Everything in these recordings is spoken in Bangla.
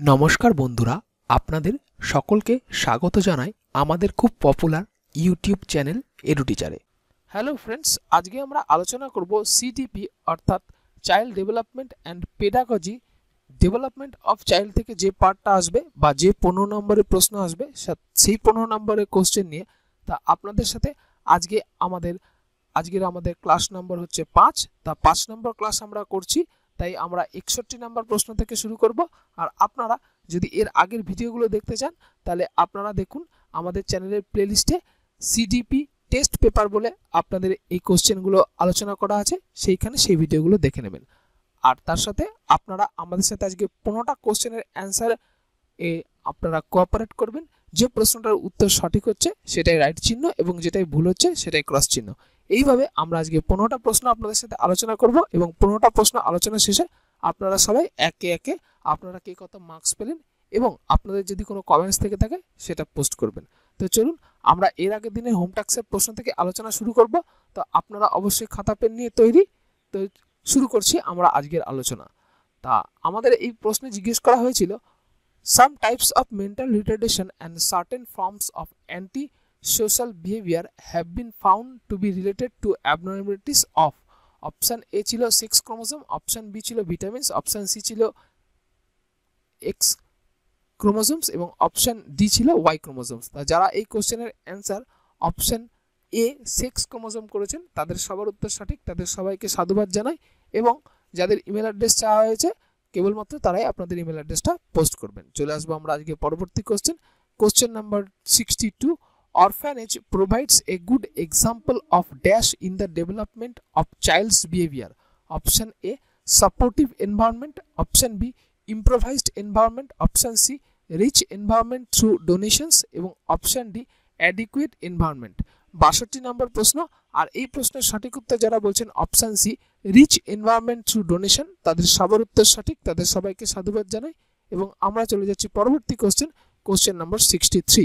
নমস্কার বন্ধুরা, আপনাদের সকলকে স্বাগত জানাই আমাদের খুব পপুলার ইউটিউব চ্যানেল এডুটিচারে হ্যালো ফ্রেন্ডস আজকে আমরা আলোচনা করব সিডিপি অর্থাৎ child development and pedagogy development of child থেকে যে পার্টটা আসবে বা যে পনেরো নম্বরের প্রশ্ন আসবে সেই পনেরো নম্বরের কোশ্চেন নিয়ে। তা আপনাদের সাথে আজকে আমাদের আজকের আমাদের ক্লাস নম্বর হচ্ছে পাঁচ। তা পাঁচ নম্বর ক্লাস আমরা করছি তাই আমরা একষট্টি নাম্বার প্রশ্ন থেকে শুরু করব। আর আপনারা যদি এর আগের ভিডিওগুলো দেখতে চান, তাহলে আপনারা দেখুন আমাদের চ্যানেলের প্লেলিস্টে সিডিপি টেস্ট পেপার বলে আপনাদের এই কোশ্চেনগুলো আলোচনা করা আছে, সেইখানে সেই ভিডিওগুলো দেখে নেবেন। আর তার সাথে আপনারা আমাদের সাথে আজকে পনেরোটা কোশ্চেনের অ্যান্সার এ আপনারা কোঅপারেট করবেন। যে প্রশ্নটার উত্তর সঠিক হচ্ছে, সেটাই রাইট চিহ্ন এবং যেটাই ভুল হচ্ছে, সেটাই ক্রস চিহ্ন। এইভাবে আমরা আজকে পনেরোটা প্রশ্ন আপনাদের সাথে আলোচনা করব এবং পনেরোটা প্রশ্ন আলোচনা শেষে আপনারা সবাই একে একে আপনারা কে কত মার্কস পেলেন এবং আপনাদের যদি কোনো কমেন্টস থেকে থাকে, সেটা পোস্ট করবেন। তো চলুন, আমরা এর আগের দিনে হোম ট্যাক্সের প্রশ্ন থেকে আলোচনা শুরু করব। তো আপনারা অবশ্যই খাতা, পেন নিয়ে তৈরি। তো শুরু করছি আমরা আজকের আলোচনা। তা আমাদের এই প্রশ্নে জিজ্ঞেস করা হয়েছিল some types of mental retardation and certain forms of anti social behavior have been found to be related to abnormalities of option A ছিল সিক্স ক্রোমোজোম অপশান বি ছিল ভিটামিনস অপশান সি ছিল এক্স ক্রোমোজোমস এবং অপশান ডি ছিল ওয়াই ক্রোমোজোমস যারা এই কোশ্চেনের answer option A sex chromosome করেছেন, তাদের সবার উত্তর সঠিক। তাদের সবাইকে সাধুবাদ জানাই এবং যাদের ইমেল অ্যাড্রেস চাওয়া হয়েছে কেবলমাত্র তারাই আপনাদের ইমেল অ্যাড্রেসটা পোস্ট করবেন চলে আসব আমরা আজকে পরবর্তী question question number sixty two orphanage provides a good example of dash in the development of child's behavior option a supportive environment option b improvised environment option c rich environment through donations এবং অপশন ডি অ্যাডিকুয়েট এনভায়রনমেন্ট বাষট্টি নম্বর প্রশ্ন আর এই প্রশ্নের সঠিক উত্তর যারা বলছেন option C rich environment through donation তাদের সবার উত্তর সঠিক, তাদের সবাইকে সাধুবাদ জানাই, এবং আমরা চলে যাচ্ছি পরবর্তী question question number sixty three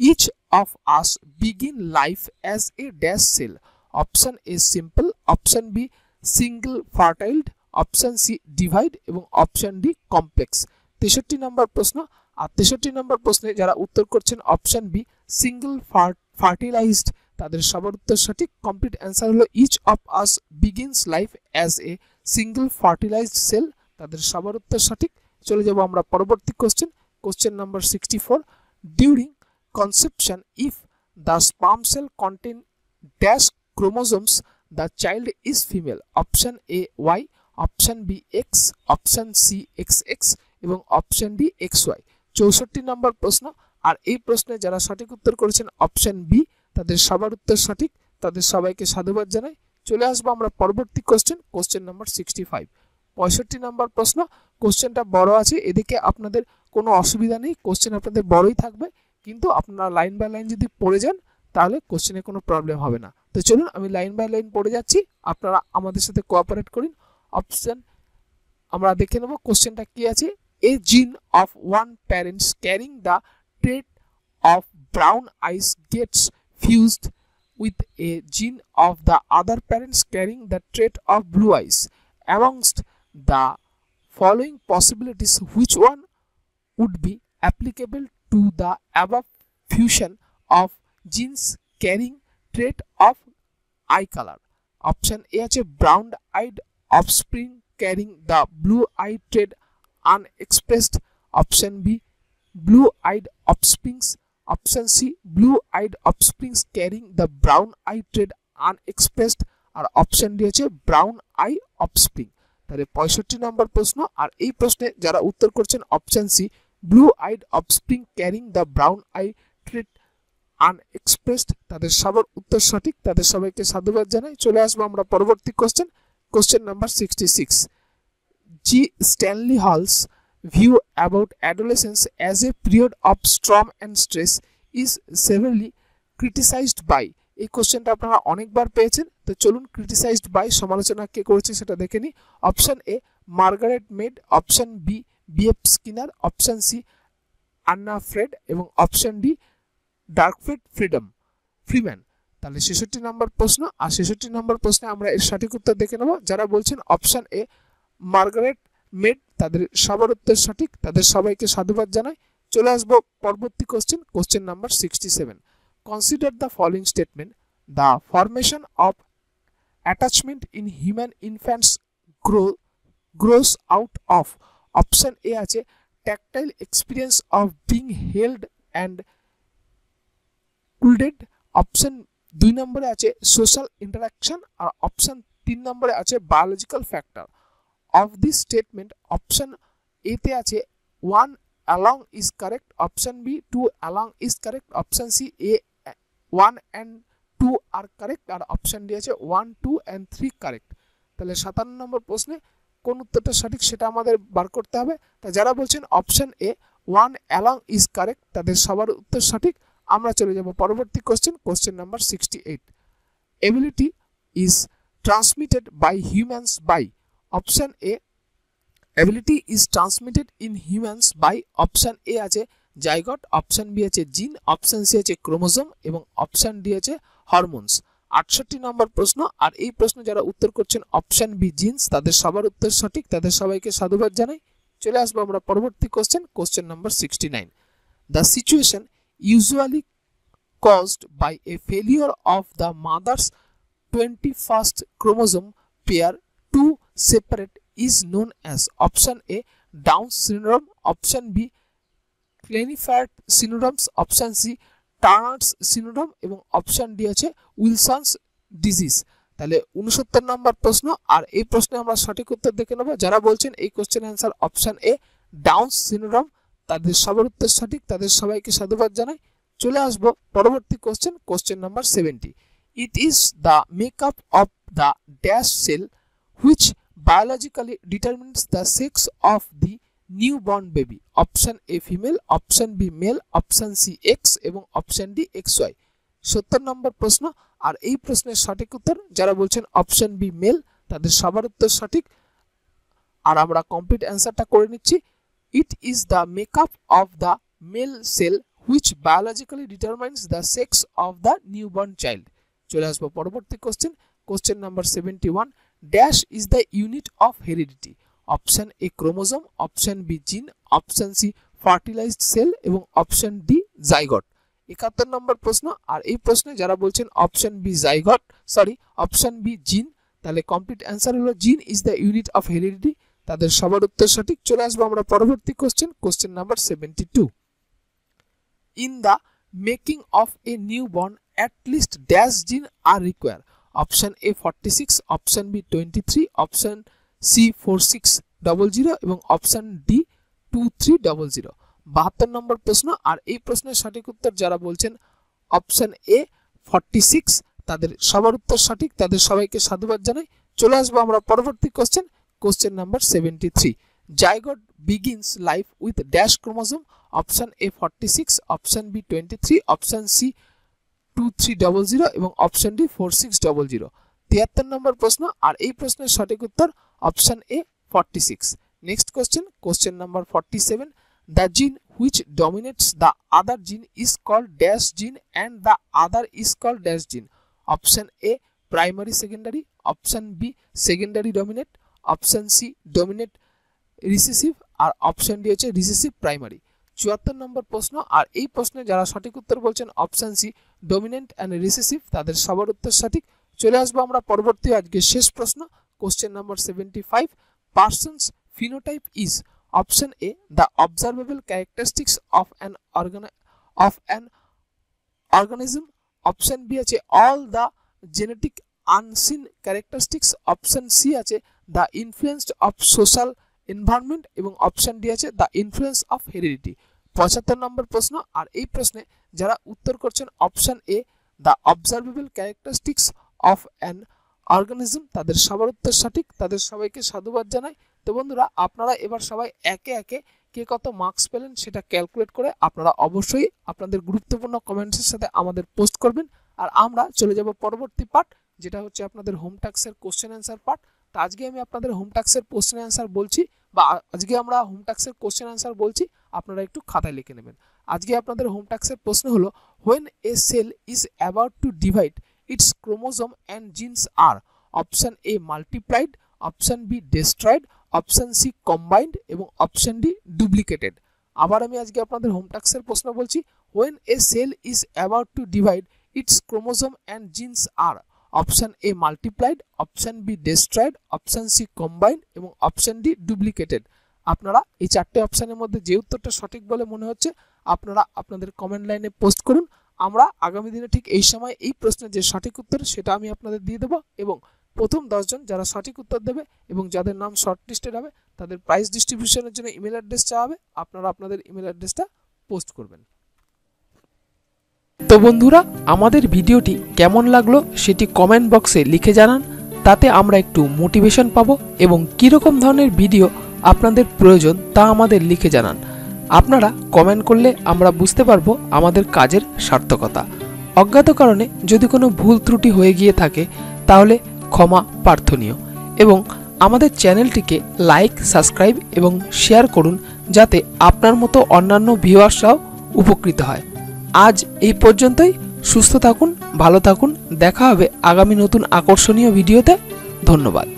each of us begin life as a dash cell option a simple option B single fertile option C divide এবং অপশন ডি কমপ্লেক্স তেষট্টি নম্বর প্রশ্ন, আর তেষট্টি নম্বর প্রশ্নে যারা উত্তর করছেন অপশন বি সিঙ্গল ফার্টিলাইজড তাদের সবার উত্তর সঠিক। কমপ্লিট অ্যান্সার হলো each of us begins life as a single fertilized cell তাদের সবার উত্তর সঠিক। চলে যাব আমরা পরবর্তী question question number sixty four during conception if the sperm cell contain contain chromosomes the child is female female A Y y B X x C X X এবং অপশন ডি এক্স ওয়াই চৌষট্টি নম্বর প্রশ্ন। আর এই প্রশ্নে যারা সঠিক উত্তর করেছেন অপশন বি তাদের সবার উত্তর সঠিক, তাদের সবাইকে সাধুবাদ জানাই। চলে আসব আমরা পরবর্তী question question number sixty five পঁয়ষট্টি নাম্বার প্রশ্ন কোশ্চেনটা বড় আছে, এদিকে আপনাদের কোনো অসুবিধা নেই কোশ্চেন আপনাদের বড়ই থাকবে, কিন্তু আপনারা লাইন বাই লাইন যদি পড়ে যান, তাহলে কোশ্চেনে কোনো প্রবলেম হবে না। তো চলুন আমি লাইন বাই লাইন পড়ে যাচ্ছি, আপনারা আমাদের সাথে কোঅপারেট করুন। অপশন আমরা দেখে নেব কোশ্চেনটা কি আছে। A gene of one parents carrying the trait of brown eyes gets fused with a gene of the other parents carrying the trait of blue eyes. Amongst the following possibilities which one would be applicable to the above fusion of genes carrying trait of eye color option a আছে brown eyed offspring carrying the blue eyed trait unexpressed option b blue eyed offsprings option c blue eyed offsprings carrying the brown eyed trait unexpressed আর অপশন ডি আছে ব্রাউন আই অফস্প্রিং তাহলে পঁয়ষট্টি নম্বর প্রশ্ন, আর এই প্রশ্নে যারা উত্তর করছেন option C blue eyed offspring carrying the brown eye trait unexpressed তাদের সবার উত্তর সঠিক, তাদের সবাইকে সাধুবাদ জানাই। চলে আসব আমরা পরবর্তী question question number sixty six G Stanley Hall's view about adolescence as a period of storm and stress is severely criticised by এই কোশ্চেনটা আপনারা অনেকবার পেয়েছেন, তো চলুন ক্রিটিসাইজড বাই সমালোচনা কে করেছে সেটা দেখে নিই option A Margaret Mead option B BF Skinner option C Anna Freud এবং অপশন ডি ডার্কফ্রেড ফ্রিডম ফ্রিম্যান তাহলে ছেষট্টি নম্বর প্রশ্ন, আর ছেষট্টি নম্বর প্রশ্নে আমরা এর সঠিক উত্তর দেখে নেব। যারা বলছেন অপশন এ মার্গারেট মেড তাদের সবার উত্তর সঠিক, তাদের সবাইকে সাধুবাদ জানাই। চলে আসব পরবর্তী question question number sixty seven consider the following statement the formation of attachment in human infants grow grows out of option A আছে tactile experience of being held and cuddled option দুই নম্বরে আছে সোশ্যাল ইন্টারাকশন আর অপশন তিন নম্বরে আছে biological factor of this statement option এতে আছে one alone is correct option B two alone is correct option C A one and two are correct R option D আছে one two and three correct তাহলে সাতান্ন নম্বর প্রশ্নে কোন উত্তরটা সঠিক সেটা আমাদের বার করতে হবে। তা যারা বলছেন option A one alone is correct তাদের সবার উত্তর সঠিক। আমরা চলে যাব পরবর্তী question question number sixty eight ability is transmitted by humans by option A ability is transmitted in humans by option A আছে জাইগট অপশন বি আছে জিন অপশন সি আছে ক্রোমোজোম এবং অপশন ডি আছে হরমোনস আটষট্টি নম্বর প্রশ্ন, আর এই প্রশ্ন যারা উত্তর করছেন অপশন বি জিন্স তাদের সবার উত্তর সঠিক, তাদের সবাইকে সাধুবাদ জানাই। চলে আসব আমরা পরবর্তী question question number sixty nine the situation usually caused by a failure of the mother's 21st chromosome pair to separate is known as option A Down syndrome, option B Klinefelter syndromes, option C Turner's syndrome এবং অপশন ডি আছে উইলসনস ডিজিজ তাহলে উনসত্তর নম্বর প্রশ্ন আর এই প্রশ্নে আমরা সঠিক উত্তর দেখে নেব। যারা বলছেন এই question answer option A Down syndrome তাদের সবার উত্তর সঠিক। তাদের সবাইকে সাধুবাদ জানাই। চলে আসব পরবর্তী question question number seventy it is the makeup of the dash cell which biologically determines the sex of the newborn baby. Option A female option B male option C X এবং ডি এক্স ওয়াই সত্তর নম্বর প্রশ্ন, আর এই প্রশ্নের সঠিক উত্তর যারা বলছেন অপশন বি মেল তাদের সবার উত্তর সঠিক। আর আমরা কমপ্লিট অ্যান্সারটা করে নিচ্ছি। It is the makeup of the male cell which biologically determines the sex of the newborn child চলে আসব পরবর্তী question question number seventy one dash is the unit of heredity option A chromosome option B gene option C fertilized cell এবং অপশন ডি জাইগট একাত্তর নম্বর প্রশ্ন, আর এই প্রশ্নে যারা বলছেন option B zygote sorry option B gene তাহলে কমপ্লিট অ্যান্সার হলো gene is the unit of heredity তাদের সবার উত্তর সঠিক। চলে আসব আমরা পরবর্তী question question number seventy two in the making of a newborn at least dash gene are require option A forty six, option B twenty three, option C four six double zero এবং option D two three double zero বাহাত্তর নম্বর প্রশ্ন, আর এই প্রশ্নের সঠিক উত্তর যারা বলছেন, অপশন এ ফর্টি সিক্স, তাদের সবার উত্তর সঠিক, তাদের সবাইকে সাধুবাদ জানাই। চলে আসব আমরা পরবর্তী question question number seventy three zygote begins life with dash chromosome, option A forty six, option B twenty three, option C two three double zero এবং option D four six double zero তিয়াত্তর নম্বর প্রশ্ন আর এই প্রশ্নের সঠিক উত্তর option A forty six next question question number forty seven the gene which dominates the other gene is called dash gene and the other is called dash gene option A primary secondary option B secondary dominate option C dominate recessive R option D হচ্ছে রিসিসিভ প্রাইমারি চুয়াত্তর নম্বর প্রশ্ন। আর এই প্রশ্নে যারা সঠিক উত্তর বলছেন option C dominant and recessive তাদের সবার উত্তর সঠিক। চলে আসব আমরা পরবর্তী আজকে শেষ প্রশ্ন question number seventy five persons phenotype is option A the observable characteristics of an organ of an organism option B আছে all the genetic unseen characteristics option C আছে the influenced of social environment এবং অপশন ডি আছে দ্য ইনফ্লুয়েন্স অফ হেরিডিটি পঁচাত্তর নম্বর প্রশ্ন, আর এই প্রশ্নে যারা উত্তর করছেন option A the observable characteristics of an organism তাদের সবার উত্তর সঠিক, তাদের সবাইকে সাধুবাদ জানাই। তো বন্ধুরা, আপনারা এবার সবাই একে একে কে কত মার্কস পেলেন সেটা ক্যালকুলেট করে আপনারা অবশ্যই আপনাদের গুরুত্বপূর্ণ কমেন্টসের সাথে আমাদের পোস্ট করবেন। আর আমরা চলে যাব পরবর্তী পার্ট যেটা হচ্ছে আপনাদের হোম ট্যাক্সের কোশ্চেন অ্যান্সার পার্ট তো আজকে আমি আপনাদের হোম ট্যাক্সের কোশ্চেন অ্যান্সার বলছি বা আজকে আমরা হোম ট্যাক্সের কোশ্চেন অ্যান্সার বলছি, আপনারা একটু খাতায় লিখে নেবেন। আজকে আপনাদের হোম ট্যাক্সের প্রশ্ন হলো when a cell is about to divide its chromosome and genes are option A multiplied option B destroyed option C combined এবং অপশন ডি ডুপ্লিকেটেড আবার আমি আজকে আপনাদের হোম ট্যাক্সের প্রশ্ন বলছি when a cell is about to divide its chromosome and genes are option A multiplied option B destroyed option C combined এবং অপশন ডি ডুপ্লিকেটেড আপনারা এই চারটে অপশানের মধ্যে যে উত্তরটা সঠিক বলে মনে হচ্ছে, আপনারা আপনাদের কমেন্ট লাইনে পোস্ট করুন। আমরা আগামী দিনে ঠিক এই সময় এই প্রশ্নের যে সঠিক উত্তর, সেটা আমি আপনাদের দিয়ে দেবো এবং প্রথম দশজন যারা সঠিক উত্তর দেবে এবং যাদের নাম শর্ট লিস্টেড হবে, তাদের প্রাইস ডিস্ট্রিবিউশনের জন্য ইমেল অ্যাড্রেস চাওয়া হবে, আপনারা আপনাদের ইমেল অ্যাড্রেসটা পোস্ট করবেন। তো বন্ধুরা, আমাদের ভিডিওটি কেমন লাগল সেটি কমেন্ট বক্সে লিখে জানান। তাতে আমরা একটু মোটিভেশন পাবো এবং কীরকম ধরনের ভিডিও আপনাদের প্রয়োজন তা আমাদের লিখে জানান। আপনারা কমেন্ট করলে আমরা বুঝতে পারব আমাদের কাজের সার্থকতা। অজ্ঞাত কারণে যদি কোনো ভুল ত্রুটি হয়ে গিয়ে থাকে, তাহলে ক্ষমা প্রার্থনীয় এবং আমাদের চ্যানেলটিকে লাইক সাবস্ক্রাইব এবং শেয়ার করুন, যাতে আপনার মতো অন্যান্য ভিউয়ার্সরাও উপকৃত হয়। আজ এই পর্যন্তই। সুস্থ থাকুন ভালো থাকুন। দেখা হবে আগামী নতুন আকর্ষণীয় ভিডিওতে। ধন্যবাদ।